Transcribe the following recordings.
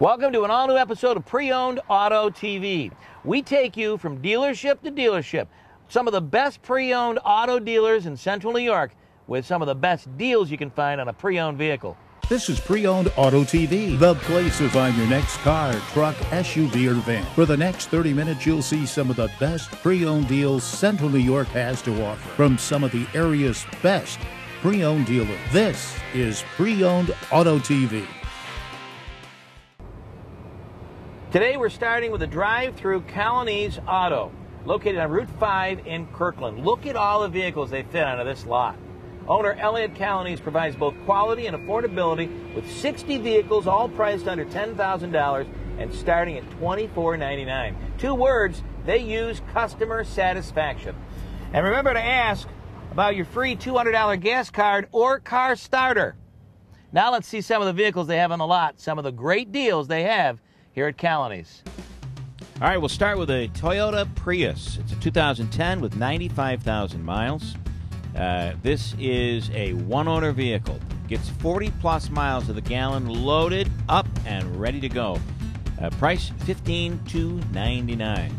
Welcome to an all new episode of Pre Owned Auto TV. We take you from dealership to dealership, some of the best pre owned auto dealers in central New York with some of the best deals you can find on a pre owned vehicle. This is Pre Owned Auto TV, the place to find your next car, truck, SUV, or van. For the next 30 minutes, you'll see some of the best pre owned deals Central New York has to offer from some of the area's best pre owned dealers. This is Pre Owned Auto TV. Today we're starting with a drive through Callanese Auto, located on Route 5 in Kirkland. Look at all the vehicles they fit onto this lot. Owner Elliot Callanese provides both quality and affordability with 60 vehicles, all priced under $10,000 and starting at $24.99. Two words, they use customer satisfaction. And remember to ask about your free $200 gas card or car starter. Now let's see some of the vehicles they have on the lot, some of the great deals they have here at Callanese. All right, we'll start with a Toyota Prius. It's a 2010 with 95,000 miles. Uh, this is a one owner vehicle. Gets 40 plus miles of the gallon loaded up and ready to go. Uh, price 15299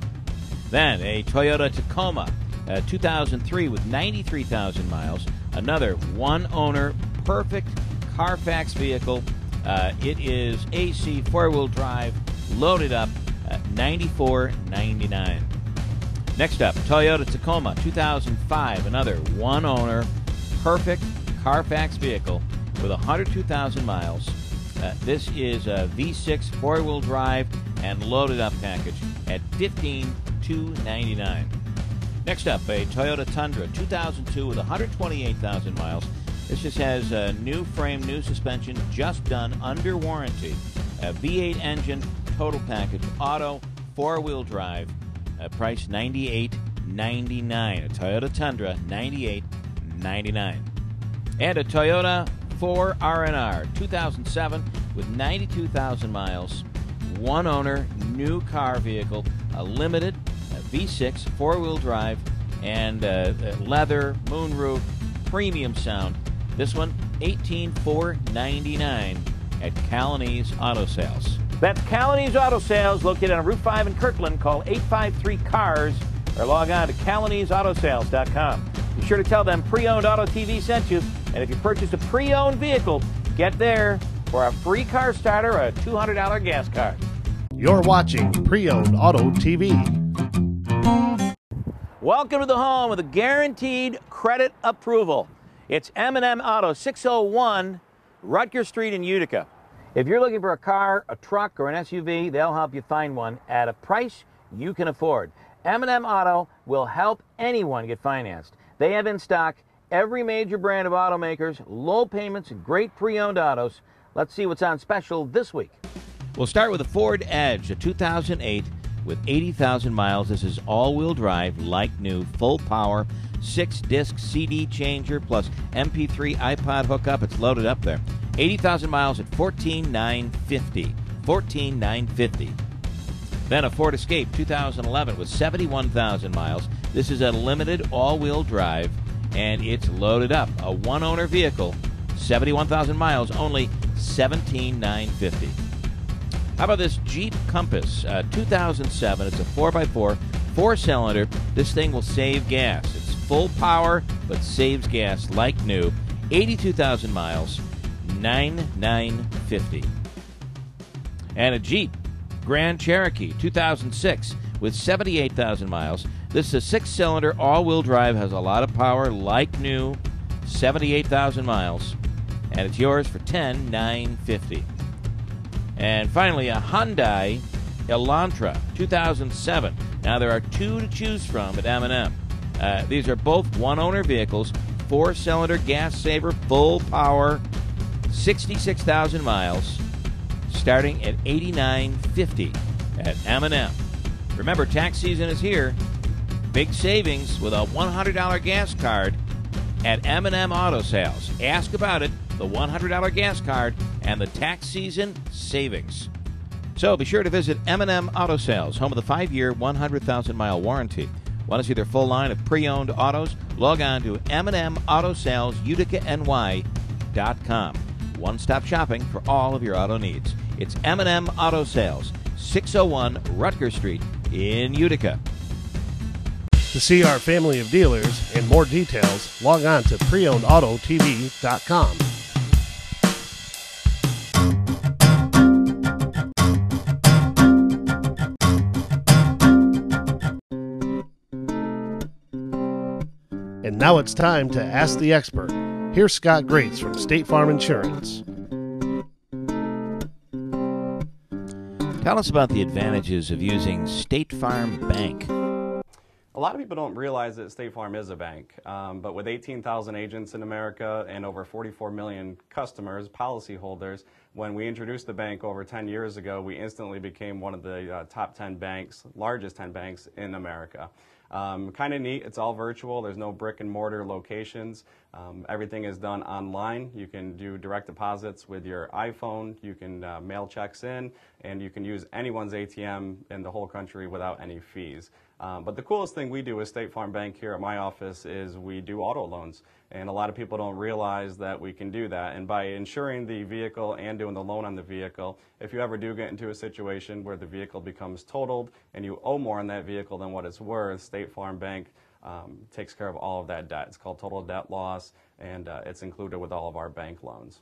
Then a Toyota Tacoma, uh, 2003 with 93,000 miles. Another one owner, perfect Carfax vehicle. Uh, it is AC four wheel drive, loaded up at 94.99. Next up, Toyota Tacoma 2005, another one owner, perfect Carfax vehicle with 102,000 miles. Uh, this is a V6 four wheel drive and loaded up package at 15299 Next up, a Toyota Tundra 2002 with 128,000 miles. This just has a new frame, new suspension, just done under warranty. A V8 engine, total package, auto, four wheel drive, uh, price $98.99. A Toyota Tundra, $98.99. And a Toyota 4Runner 2007 with 92,000 miles, one owner, new car vehicle, a limited a V6 four wheel drive, and uh, leather, moonroof, premium sound. This one, $18,499 at Callanese Auto Sales. That's Callanese Auto Sales, located on Route 5 in Kirkland. Call 853 CARS or log on to Callanese.autosales.com. Be sure to tell them Pre Owned Auto TV sent you, and if you purchase a pre owned vehicle, get there for a free car starter or a $200 gas card. You're watching Pre Owned Auto TV. Welcome to the home with a guaranteed credit approval. It's M&M Auto 601 Rutgers Street in Utica. If you're looking for a car, a truck, or an SUV, they'll help you find one at a price you can afford. M&M Auto will help anyone get financed. They have in stock every major brand of automakers, low payments, great pre-owned autos. Let's see what's on special this week. We'll start with a Ford Edge, a 2008 with 80,000 miles. This is all-wheel drive, like new, full power, six-disc CD changer plus MP3 iPod hookup. It's loaded up there. 80,000 miles at 14,950. 14,950. Then a Ford Escape 2011 with 71,000 miles. This is a limited all-wheel drive, and it's loaded up. A one-owner vehicle, 71,000 miles, only 17,950. How about this Jeep Compass uh, 2007? It's a 4x4, four cylinder. This thing will save gas. Full power, but saves gas like new. 82,000 miles, 9950. And a Jeep Grand Cherokee 2006 with 78,000 miles. This is a six cylinder, all wheel drive, has a lot of power, like new, 78,000 miles. And it's yours for 10950 and finally, a Hyundai Elantra 2007. Now there are two to choose from at M&M. Uh, these are both one-owner vehicles, four-cylinder gas saver, full power, 66,000 miles, starting at 89.50 at M&M. Remember, tax season is here. Big savings with a $100 gas card at M&M Auto Sales. Ask about it the $100 gas card, and the tax season savings. So be sure to visit M&M Auto Sales, home of the five-year, 100,000-mile warranty. Want to see their full line of pre-owned autos? Log on to M&M Auto Sales, UticaNY.com. One-stop shopping for all of your auto needs. It's M&M Auto Sales, 601 Rutgers Street in Utica. To see our family of dealers and more details, log on to preownedautotv.com. And now it's time to Ask the Expert. Here's Scott Grates from State Farm Insurance. Tell us about the advantages of using State Farm Bank. A lot of people don't realize that State Farm is a bank, um, but with 18,000 agents in America and over 44 million customers, policyholders, when we introduced the bank over 10 years ago, we instantly became one of the uh, top 10 banks, largest 10 banks in America. Um, kind of neat. It's all virtual. There's no brick and mortar locations. Um, everything is done online. You can do direct deposits with your iPhone. You can uh, mail checks in, and you can use anyone's ATM in the whole country without any fees. Um, but the coolest thing we do with State Farm Bank here at my office is we do auto loans. And a lot of people don't realize that we can do that. And by insuring the vehicle and doing the loan on the vehicle, if you ever do get into a situation where the vehicle becomes totaled and you owe more on that vehicle than what it's worth, State Farm Bank um, takes care of all of that debt. It's called total debt loss, and uh, it's included with all of our bank loans.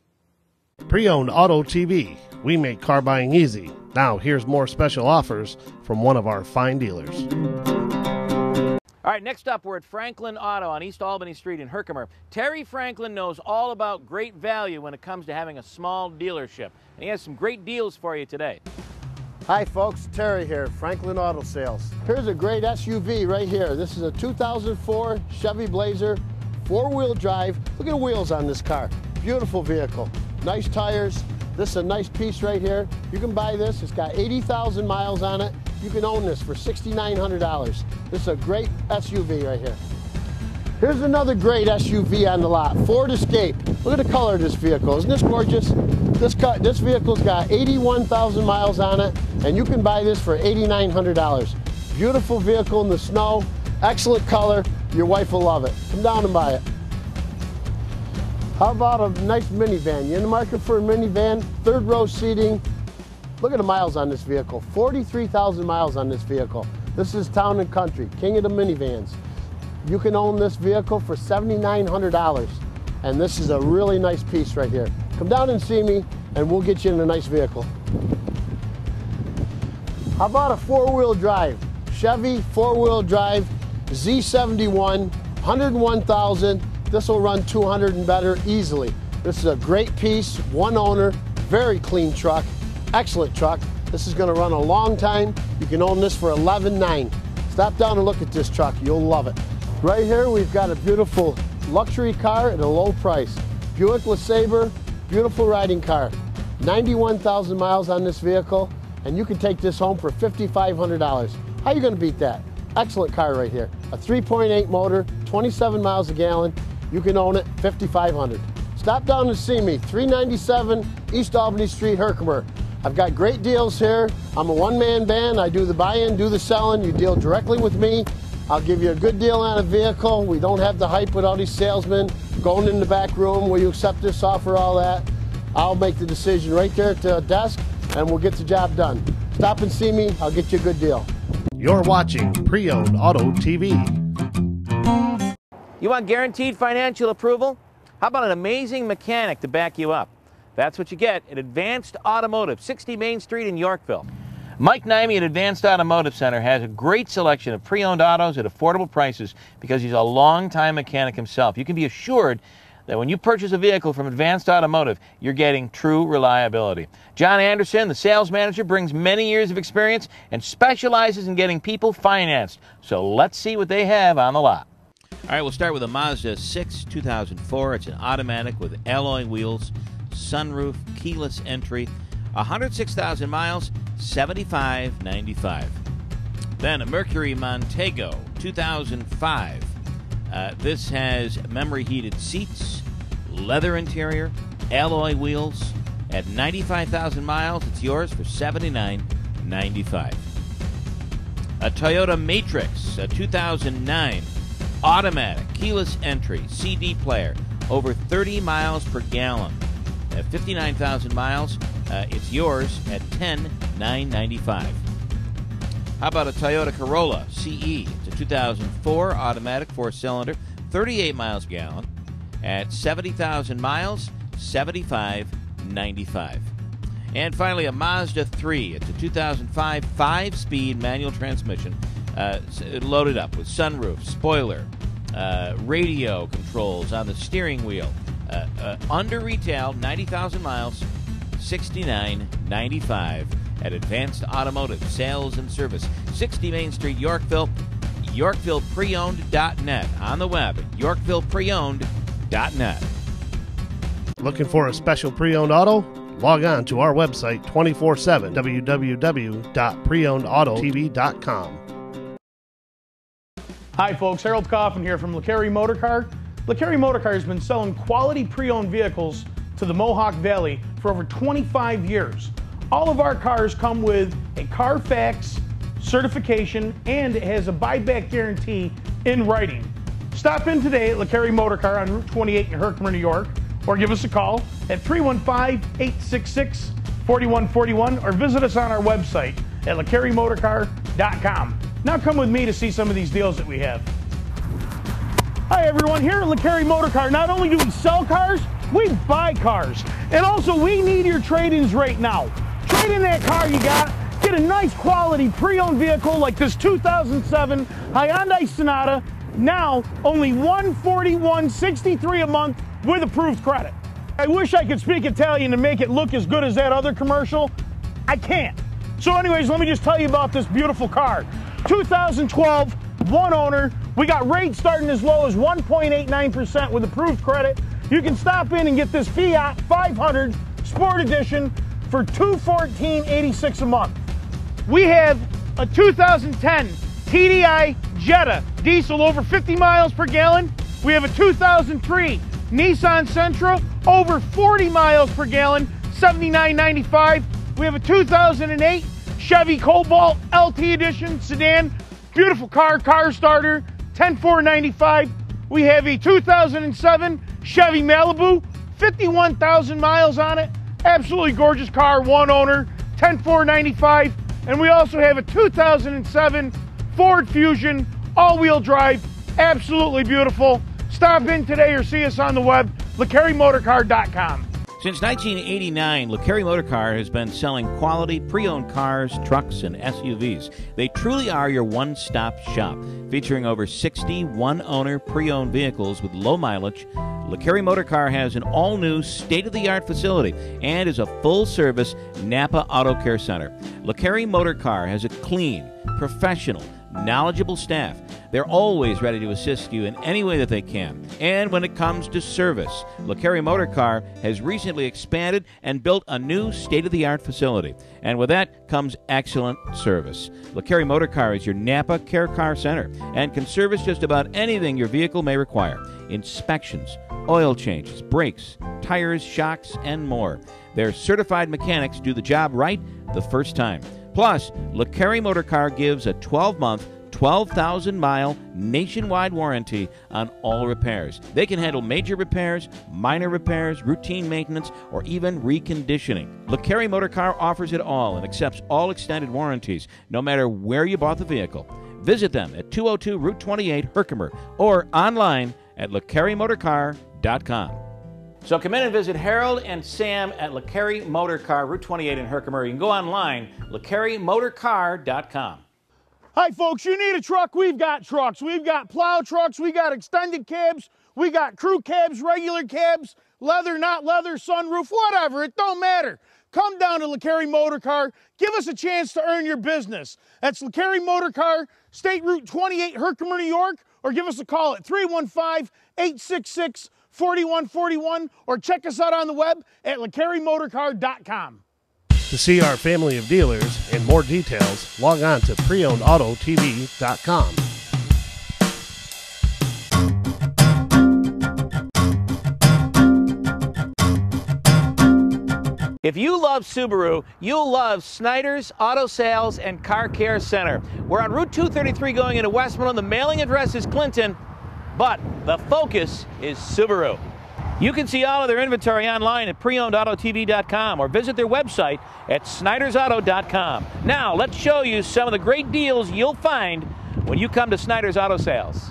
Pre owned Auto TV. We make car buying easy. Now, here's more special offers from one of our fine dealers. All right, next up, we're at Franklin Auto on East Albany Street in Herkimer. Terry Franklin knows all about great value when it comes to having a small dealership. And he has some great deals for you today. Hi folks, Terry here, Franklin Auto Sales. Here's a great SUV right here. This is a 2004 Chevy Blazer, four-wheel drive. Look at the wheels on this car. Beautiful vehicle. Nice tires. This is a nice piece right here. You can buy this. It's got 80,000 miles on it. You can own this for $6,900. This is a great SUV right here. Here's another great SUV on the lot, Ford Escape. Look at the color of this vehicle. Isn't this gorgeous? This, this vehicle's got 81,000 miles on it, and you can buy this for $8,900. Beautiful vehicle in the snow, excellent color. Your wife will love it. Come down and buy it. How about a nice minivan? You in the market for a minivan? Third row seating. Look at the miles on this vehicle. 43,000 miles on this vehicle. This is Town and Country, king of the minivans. You can own this vehicle for $7,900. And this is a really nice piece right here. Come down and see me and we'll get you in a nice vehicle. How about a four-wheel drive? Chevy four-wheel drive Z71, 101,000. This will run 200 and better easily. This is a great piece, one owner, very clean truck, excellent truck. This is gonna run a long time. You can own this for 11.9. Stop down and look at this truck, you'll love it. Right here, we've got a beautiful luxury car at a low price. Buick LeSabre, beautiful riding car. 91,000 miles on this vehicle, and you can take this home for $5,500. How are you gonna beat that? Excellent car right here. A 3.8 motor, 27 miles a gallon. You can own it, 5,500. Stop down and see me, 397 East Albany Street, Herkimer. I've got great deals here. I'm a one-man band. I do the buy-in, do the selling. You deal directly with me. I'll give you a good deal on a vehicle. We don't have the hype with all these salesmen going in the back room. Will you accept this offer, all that? I'll make the decision right there at the desk, and we'll get the job done. Stop and see me. I'll get you a good deal. You're watching Pre Owned Auto TV. You want guaranteed financial approval? How about an amazing mechanic to back you up? That's what you get at Advanced Automotive, 60 Main Street in Yorkville. Mike Nimey at Advanced Automotive Center has a great selection of pre-owned autos at affordable prices because he's a long-time mechanic himself. You can be assured that when you purchase a vehicle from Advanced Automotive, you're getting true reliability. John Anderson, the sales manager, brings many years of experience and specializes in getting people financed. So let's see what they have on the lot. All right, we'll start with a Mazda 6 2004. It's an automatic with alloy wheels, sunroof, keyless entry, 106,000 miles, 75.95. Then a Mercury Montego 2005. Uh, this has memory heated seats, leather interior, alloy wheels. At 95,000 miles, it's yours for 79.95. A Toyota Matrix, a 2009 automatic, keyless entry, CD player, over 30 miles per gallon. At 59,000 miles, Uh, it's yours at ten nine ninety five. How about a Toyota Corolla CE? It's a 2004 automatic four cylinder, 38 miles gallon. At 70,000 miles, 75.95. And finally, a Mazda 3. It's a 2005 five speed manual transmission, uh, loaded up with sunroof, spoiler, uh, radio controls on the steering wheel. Uh, uh under retail, 90,000 miles, 69.95 at Advanced Automotive Sales and Service, 60 Main Street, Yorkville, YorkvillePreowned.net. On the web, YorkvillePreowned.net. Looking for a special pre owned auto? Log on to our website 24 7, www.preownedautotv.com. Hi, folks. Harold Coffin here from LeCarry Motor Car. LeCarry Motor Car has been selling quality pre owned vehicles to the Mohawk Valley for over 25 years. All of our cars come with a Carfax certification and it has a buyback guarantee in writing. Stop in today at LeCarry Motor Car on Route 28 in Herkimer, New York, or give us a call at 315-866-4141 or visit us on our website at LeCarryMotorCar.com. Now come with me to see some of these deals that we have. Hi everyone, here at LeCarry Motor Car, not only do we sell cars, we buy cars. And also we need your trade-ins right now. Trade in that car you got, get a nice quality pre-owned vehicle like this 2007 Hyundai Sonata, now only 141.63 a month with approved credit. I wish I could speak Italian to make it look as good as that other commercial. I can't. So anyways, let me just tell you about this beautiful car. 2012, one owner. We got rates starting as low as 1.89% with approved credit. You can stop in and get this Fiat 500 Sport Edition for 214.86 a month. We have a 2010 TDI Jetta diesel over 50 miles per gallon. We have a 2003 Nissan Sentra over 40 miles per gallon, 79.95. We have a 2008 Chevy Cobalt LT Edition sedan, beautiful car, car starter, 10495. We have a 2007 Chevy Malibu, 51,000 miles on it. Absolutely gorgeous car, one owner, 10495. And we also have a 2007 Ford Fusion all-wheel drive, absolutely beautiful. Stop in today or see us on the web, LeCarryMotorCar.com. Since 1989, LeCarry Motor Car has been selling quality pre-owned cars, trucks, and SUVs. They truly are your one-stop shop, featuring over 60 one-owner pre-owned vehicles with low mileage. LeCarry Motor Car has an all-new, state-of-the-art facility and is a full-service Napa Auto Care Center. LeCarry Motor Car has a clean, professional, knowledgeable staff. They're always ready to assist you in any way that they can. And when it comes to service, LeCarry Motor Car has recently expanded and built a new state of the art facility. And with that comes excellent service. LeCarry Motor Car is your Napa Care Car Center and can service just about anything your vehicle may require inspections, oil changes, brakes, tires, shocks, and more. Their certified mechanics do the job right the first time. Plus, LeCarry Motor Car gives a 12 month 12,000 mile nationwide warranty on all repairs. They can handle major repairs, minor repairs, routine maintenance, or even reconditioning. LeCarry Motor Car offers it all and accepts all extended warranties, no matter where you bought the vehicle. Visit them at 202 Route 28 Herkimer or online at LeCarryMotorCar.com. So come in and visit Harold and Sam at LeCarry Motor Car, Route 28 in Herkimer. You can go online, LeCarryMotorCar.com. Hi, folks. You need a truck? We've got trucks. We've got plow trucks. We got extended cabs. We got crew cabs, regular cabs, leather, not leather, sunroof, whatever. It don't matter. Come down to LeCarry Motor Car. Give us a chance to earn your business. That's LeCarry Motor Car, State Route 28, Herkimer, New York, or give us a call at 315 866 4141 or check us out on the web at LeCarryMotorCar.com. To see our family of dealers and more details, log on to preownedautotv.com. If you love Subaru, you'll love Snyder's Auto Sales and Car Care Center. We're on Route 233 going into Westmoreland. The mailing address is Clinton, but the focus is Subaru. You can see all of their inventory online at preownedautotv.com or visit their website at snydersauto.com. Now, let's show you some of the great deals you'll find when you come to Snyder's Auto Sales.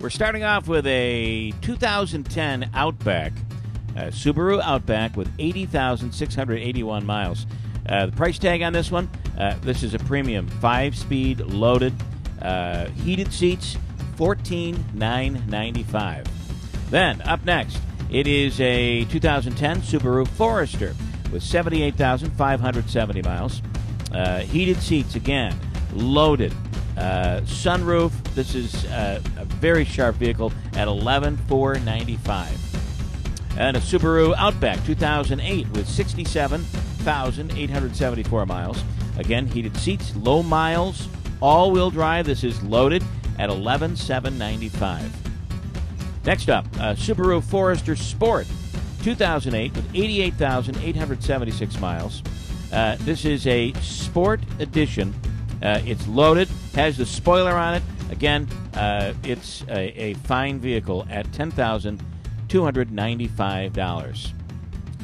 We're starting off with a 2010 Outback, uh, Subaru Outback with 80,681 miles. Uh, the price tag on this one, uh, this is a premium, five-speed loaded, uh, heated seats, 14,995. Then up next, it is a 2010 Subaru Forester with 78,570 miles, uh, heated seats again, loaded, uh, sunroof. This is uh, a very sharp vehicle at 11,495. And a Subaru Outback 2008 with 67,874 miles. Again, heated seats, low miles, all-wheel drive. This is loaded at 11,795. Next up, uh, Subaru Forester Sport 2008 with 88,876 miles. Uh, this is a sport edition. Uh, it's loaded, has the spoiler on it. Again, uh, it's a, a, fine vehicle at $10,295.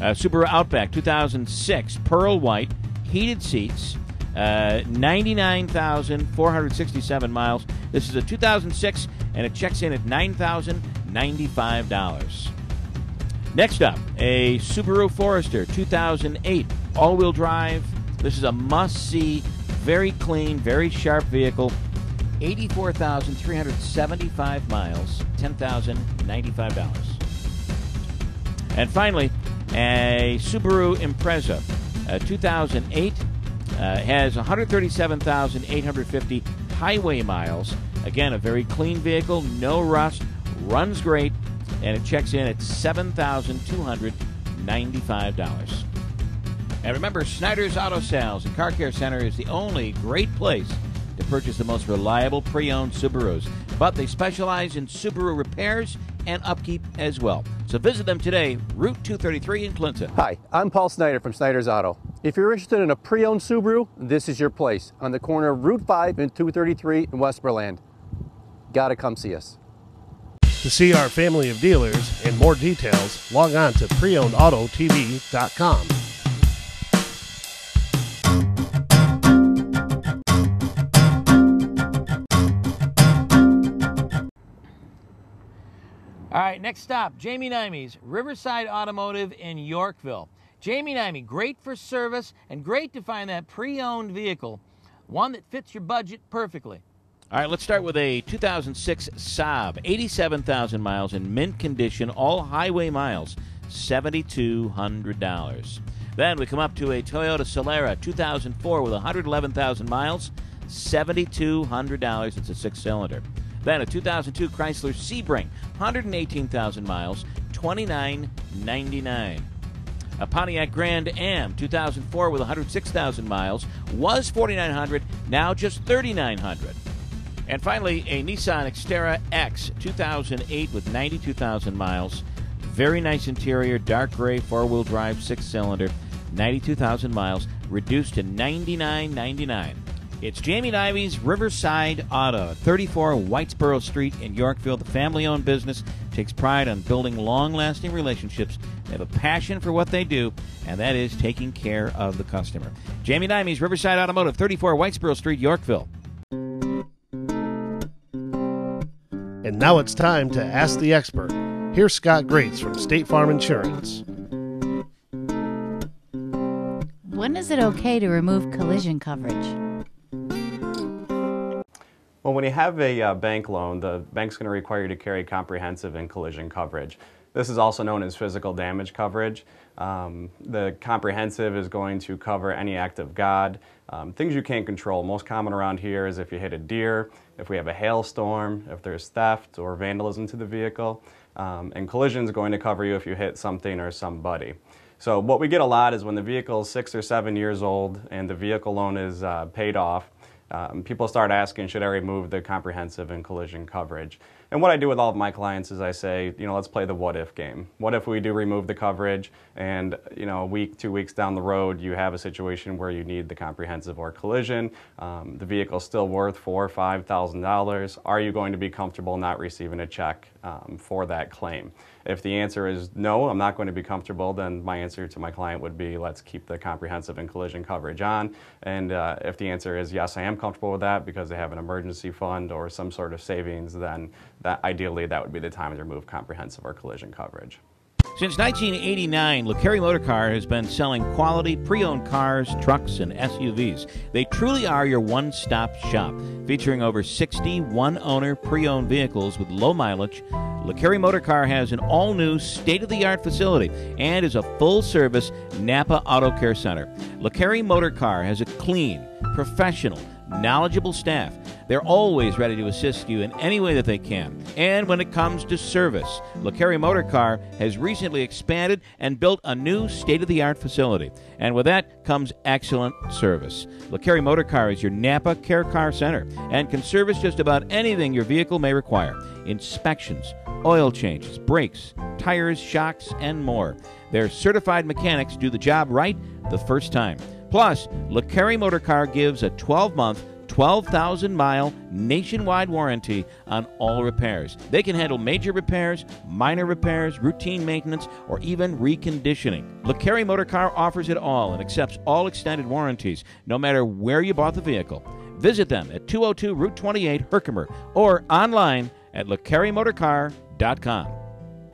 Uh, Subaru Outback 2006 Pearl White, heated seats, uh, 99,467 miles. This is a 2006 and it checks in at $9,095. Next up, a Subaru Forester 2008 all wheel drive. This is a must see, very clean, very sharp vehicle. 84,375 miles, $10,095. And finally, a Subaru Impreza, uh, 2008, uh, has 137,850 highway miles. Again, a very clean vehicle, no rust, runs great, and it checks in at $7,295. And remember, Snyder's Auto Sales and Car Care Center is the only great place to purchase the most reliable pre owned Subarus. But they specialize in Subaru repairs and upkeep as well. So visit them today, Route 233 in Clinton. Hi, I'm Paul Snyder from Snyder's Auto. If you're interested in a pre owned Subaru, this is your place on the corner of Route 5 and 233 in Westmoreland. Gotta come see us. To see our family of dealers and more details, log on to preownedautotv.com. All right, next stop, Jamie Nimey's, Riverside Automotive in Yorkville. Jamie Nimey, great for service and great to find that pre-owned vehicle, one that fits your budget perfectly. All right, let's start with a 2006 Saab, 87,000 miles in mint condition, all highway miles, $7,200. Then we come up to a Toyota Solara 2004 with 111,000 miles, $7,200. It's a six cylinder. Then a 2002 Chrysler Sebring, 118,000 miles, $29.99. A Pontiac Grand Am 2004 with 106,000 miles was 4,900, now just 3,900. And finally, a Nissan Xterra X 2008 with 92,000 miles. Very nice interior, dark gray, four-wheel drive, six-cylinder, 92,000 miles, reduced to 99.99. It's Jamie Nimey's Riverside Auto, 34 Whitesboro Street in Yorkville. The family owned business takes pride on building long lasting relationships. They have a passion for what they do, and that is taking care of the customer. Jamie Nimey's Riverside Automotive, 34 Whitesboro Street, Yorkville. And now it's time to Ask the Expert. Here's Scott Grates from State Farm Insurance. When is it okay to remove collision coverage? When you have a uh, bank loan, the bank's going to require you to carry comprehensive and collision coverage. This is also known as physical damage coverage. Um, the comprehensive is going to cover any act of God, um, things you can't control. Most common around here is if you hit a deer, if we have a hailstorm, if there's theft or vandalism to the vehicle. Um, and collision is going to cover you if you hit something or somebody. So what we get a lot is when the vehicle is six or seven years old and the vehicle loan is uh, paid off, um, people start asking, should I remove the comprehensive and collision coverage? And what I do with all of my clients is I say, you know, let's play the what if game. What if we do remove the coverage and, you know, a week, two weeks down the road, you have a situation where you need the comprehensive or collision. Um, the vehicle's still worth four or five thousand dollars. Are you going to be comfortable not receiving a check um, for that claim? If the answer is no, I'm not going to be comfortable, then my answer to my client would be let's keep the comprehensive and collision coverage on. And uh, if the answer is yes, I am comfortable with that because they have an emergency fund or some sort of savings, then that ideally that would be the time to remove comprehensive or collision coverage. Since 1989, LeCarry Motor Car has been selling quality pre owned cars, trucks, and SUVs. They truly are your one stop shop, featuring over 60 one owner pre owned vehicles with low mileage. LeCarry Motor Car has an all new, state of the art facility and is a full service Napa Auto Care Center. LeCarry Motor Car has a clean, professional, knowledgeable staff. They're always ready to assist you in any way that they can. And when it comes to service, LeCarry Motor Car has recently expanded and built a new state of the art facility. And with that comes excellent service. LeCarry Motor Car is your Napa Care Car Center and can service just about anything your vehicle may require inspections, oil changes, brakes, tires, shocks, and more. Their certified mechanics do the job right the first time. Plus, LeCarry Motor Car gives a 12 month 12,000 mile nationwide warranty on all repairs. They can handle major repairs, minor repairs, routine maintenance, or even reconditioning. LeCarry Motor Car offers it all and accepts all extended warranties, no matter where you bought the vehicle. Visit them at 202 Route 28 Herkimer or online at lecarrymotorcar.com.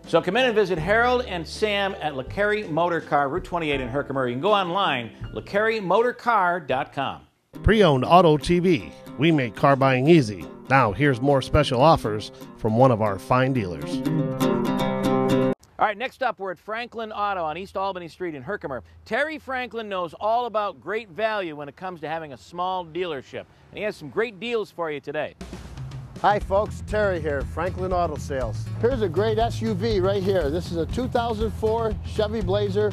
So come in and visit Harold and Sam at LeCarry Motor Car, Route 28 in Herkimer. You can go online, lecarrymotorcar.com. Pre-owned Auto TV. We make car buying easy. Now here's more special offers from one of our fine dealers. All right, next up, we're at Franklin Auto on East Albany Street in Herkimer. Terry Franklin knows all about great value when it comes to having a small dealership, and he has some great deals for you today. Hi folks, Terry here, Franklin Auto Sales. Here's a great SUV right here. This is a 2004 Chevy Blazer,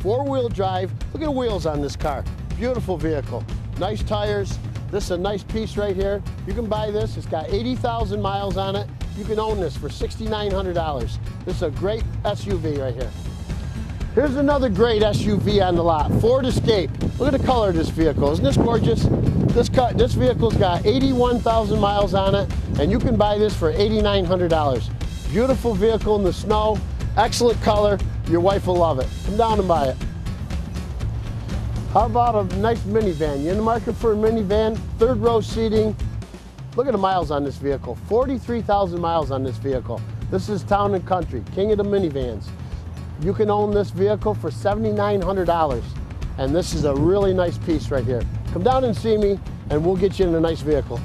four-wheel drive. Look at the wheels on this car. Beautiful vehicle. Nice tires. This is a nice piece right here. You can buy this. It's got 80,000 miles on it. You can own this for $6,900. This is a great SUV right here. Here's another great SUV on the lot, Ford Escape. Look at the color of this vehicle. Isn't this gorgeous? This, cut, this vehicle's got 81,000 miles on it, and you can buy this for $8,900. Beautiful vehicle in the snow, excellent color. Your wife will love it. Come down and buy it. How about a nice minivan? You in the market for a minivan? Third row seating. Look at the miles on this vehicle. 43,000 miles on this vehicle. This is Town and Country, king of the minivans. You can own this vehicle for $7,900. And this is a really nice piece right here. Come down and see me and we'll get you in a nice vehicle.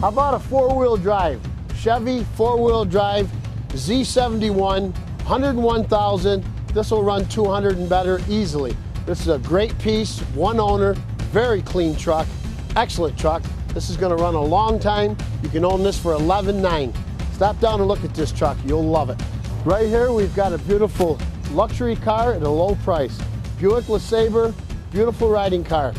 How about a four-wheel drive? Chevy four-wheel drive Z71, 101,000. This will run 200 and better easily. This is a great piece, one owner, very clean truck, excellent truck. This is gonna run a long time. You can own this for 11.9. Stop down and look at this truck, you'll love it. Right here, we've got a beautiful luxury car at a low price. Buick LeSabre, beautiful riding car.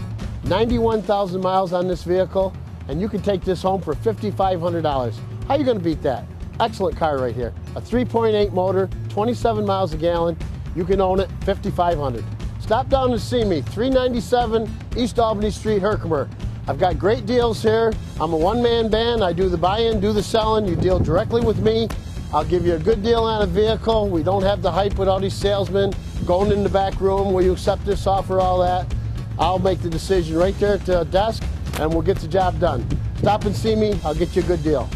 91,000 miles on this vehicle, and you can take this home for $5,500. How are you gonna beat that? Excellent car right here. A 3.8 motor, 27 miles a gallon. You can own it, 5,500. Stop down to see me, 397 East Albany Street, Herkimer. I've got great deals here. I'm a one-man band. I do the buy-in, do the selling. You deal directly with me. I'll give you a good deal on a vehicle. We don't have the hype with all these salesmen going in the back room. Will you accept this offer, all that? I'll make the decision right there at the desk and we'll get the job done. Stop and see me. I'll get you a good deal.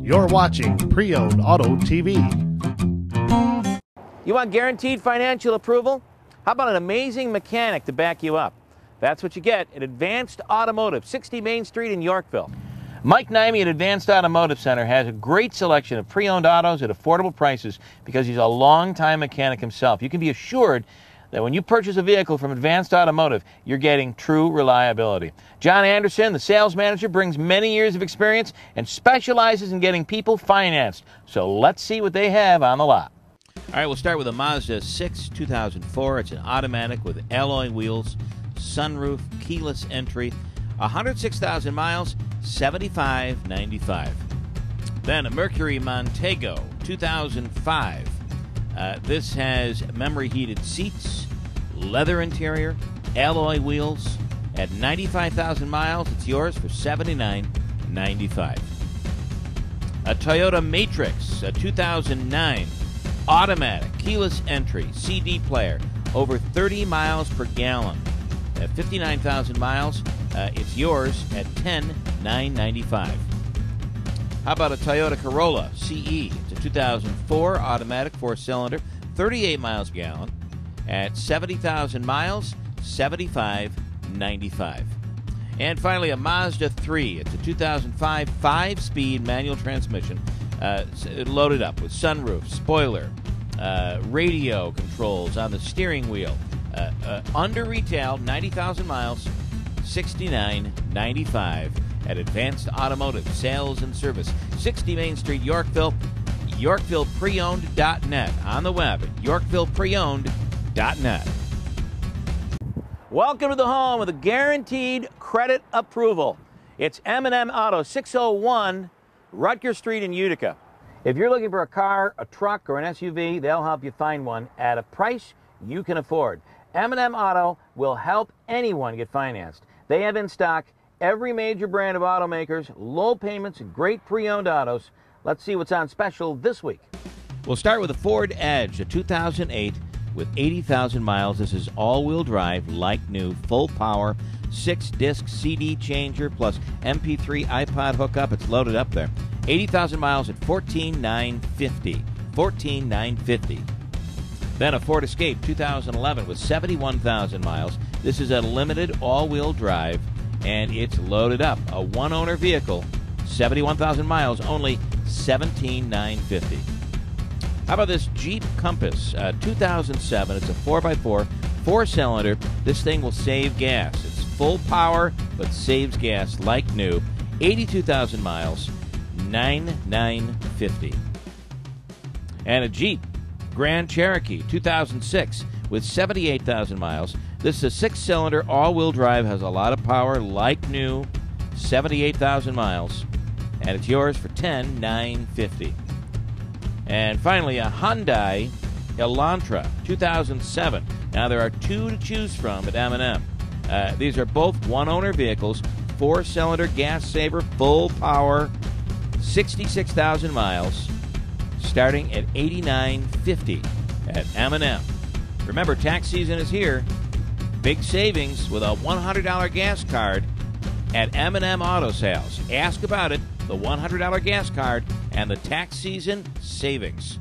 You're watching Pre-owned Auto TV. You want guaranteed financial approval? How about an amazing mechanic to back you up? That's what you get at Advanced Automotive, 60 Main Street in Yorkville. Mike Nimey at Advanced Automotive Center has a great selection of pre-owned autos at affordable prices because he's a long-time mechanic himself. You can be assured that when you purchase a vehicle from Advanced Automotive, you're getting true reliability. John Anderson, the sales manager, brings many years of experience and specializes in getting people financed. So let's see what they have on the lot. All right, we'll start with a Mazda 6 2004. It's an automatic with alloy wheels, sunroof, keyless entry, 106,000 miles, 75.95. Then a Mercury Montego 2005. Uh, this has memory heated seats, leather interior, alloy wheels. At 95,000 miles, it's yours for $79.95. A Toyota Matrix, a 2009 automatic keyless entry CD player, over 30 miles per gallon. At 59,000 miles, uh, it's yours at 10,995. How about a Toyota Corolla CE? It's a 2004 automatic four cylinder, 38 miles per gallon. At 70,000 miles, 75.95. And finally, a Mazda 3. It's a 2005 five speed manual transmission, uh, loaded up with sunroof, spoiler, uh, radio controls on the steering wheel. Uh, uh under retail, 90,000 miles, 69.95 at Advanced Automotive Sales and Service, 60 Main Street, Yorkville, YorkvillePreowned.net. On the web at YorkvillePreowned.net. Welcome to the home of the guaranteed credit approval. It's M&M Auto 601 Rutgers Street in Utica. If you're looking for a car, a truck, or an SUV, they'll help you find one at a price you can afford. M&M Auto will help anyone get financed. They have in stock every major brand of automakers, low payments, great pre-owned autos. Let's see what's on special this week. We'll start with a Ford Edge, a 2008 with 80,000 miles. This is all-wheel drive, like new, full power, six-disc CD changer plus MP3 iPod hookup. It's loaded up there. 80,000 miles at 14,950. 14,950. Then a Ford Escape 2011 with 71,000 miles. This is a limited all-wheel drive and it's loaded up. A one owner vehicle, 71,000 miles, only 17,950. How about this Jeep Compass, uh, 2007? It's a 4x4, four cylinder. This thing will save gas. Full power, but saves gas like new. 82,000 miles, 9950. And a Jeep Grand Cherokee, 2006, with 78,000 miles. This is a six cylinder, all wheel drive, has a lot of power, like new, 78,000 miles, and it's yours for 10950 And finally, a Hyundai Elantra 2007. Now, there are two to choose from at M&M. Uh, these are both one owner vehicles, four cylinder gas saver, full power, 66,000 miles, starting at 8950 at M&M. Remember, tax season is here. Big savings with a $100 gas card at M&M Auto Sales. Ask about it, the $100 gas card and the tax season savings.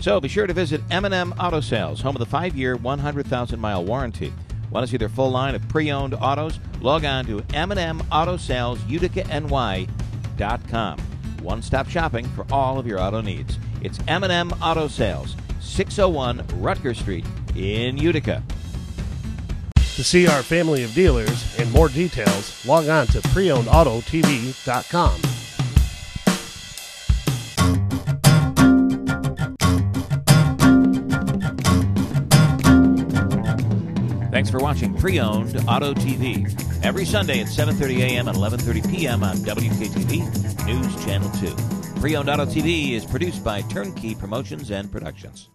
So be sure to visit M&M Auto Sales, home of the 5-year, 100,000-mile warranty. Want to see their full line of pre-owned autos? Log on to M&M Auto Sales UticaNY.com. One-stop shopping for all of your auto needs. It's M&M Auto Sales, 601 Rutgers Street in Utica. To see our family of dealers and more details, log on to preownedautotv.com. Thanks for watching Pre-Owned Auto TV every Sunday at 7:30 a.m. and 11:30 p.m. on WKTV News Channel 2. Pre-Owned Auto TV is produced by Turnkey Promotions and Productions.